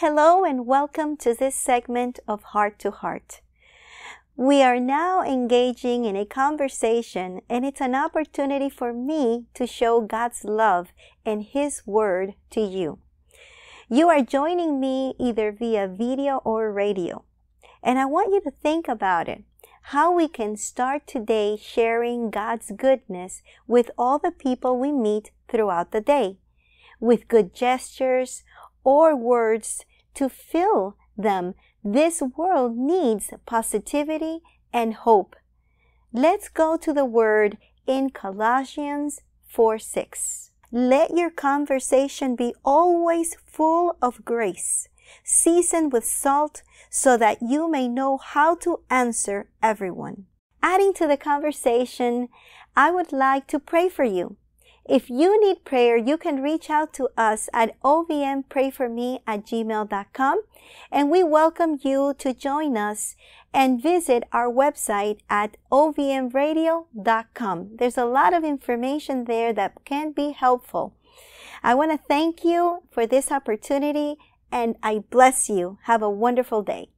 Hello and welcome to this segment of Heart to Heart. We are now engaging in a conversation, and it's an opportunity for me to show God's love and His Word to you. You are joining me either via video or radio, and I want you to think about it how we can start today sharing God's goodness with all the people we meet throughout the day, with good gestures or words to fill them. This world needs positivity and hope. Let's go to the word in Colossians 4 6. Let your conversation be always full of grace, seasoned with salt, so that you may know how to answer everyone. Adding to the conversation, I would like to pray for you. If you need prayer, you can reach out to us at ovmprayforme at gmail.com and we welcome you to join us and visit our website at ovmradio.com. There's a lot of information there that can be helpful. I want to thank you for this opportunity and I bless you. Have a wonderful day.